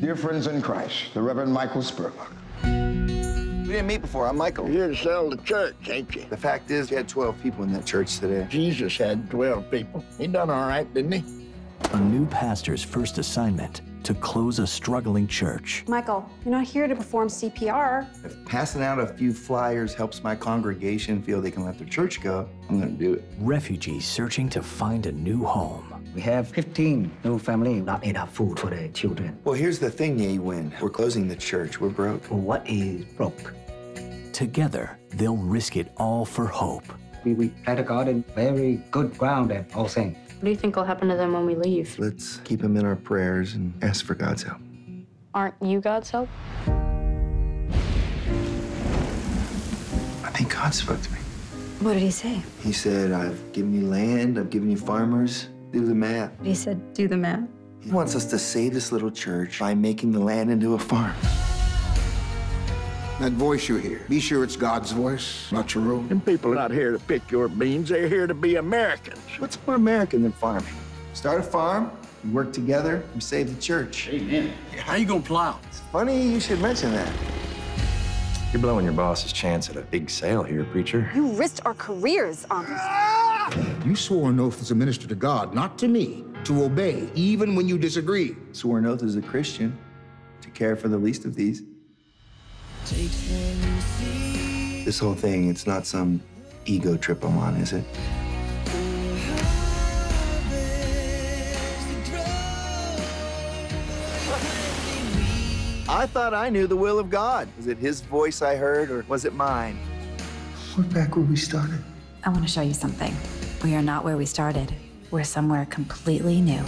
dear friends in Christ, the Reverend Michael Spurlock. We didn't meet before. I'm Michael. You're here to sell the church, ain't you? The fact is, you had 12 people in that church today. Jesus had 12 people. He done all right, didn't he? A new pastor's first assignment to close a struggling church. Michael, you're not here to perform CPR. If passing out a few flyers helps my congregation feel they can let their church go, I'm going to do it. Refugees searching to find a new home. We have 15 new family, not enough food for the children. Well, here's the thing, Ye Win. We're closing the church. We're broke. What is broke? Together, they'll risk it all for hope. We, we plant a garden, very good ground and all things. What do you think will happen to them when we leave? Let's keep them in our prayers and ask for God's help. Aren't you God's help? I think God spoke to me. What did he say? He said, I've given you land, I've given you farmers. Do the math. He said, do the math. He wants us to save this little church by making the land into a farm. That voice you hear, be sure it's God's voice, not your own. And people are not here to pick your beans. They're here to be Americans. What's more American than farming? Start a farm, we work together, we save the church. Amen. How you gonna plow? It's funny you should mention that. You're blowing your boss's chance at a big sale here, preacher. You risked our careers on this. You swore an oath as a minister to God, not to me, to obey, even when you disagree. Swore an oath as a Christian to care for the least of these. This whole thing, it's not some ego trip I'm on, is it? I thought I knew the will of God. Was it his voice I heard, or was it mine? We're back where we started. I want to show you something. We are not where we started. We're somewhere completely new.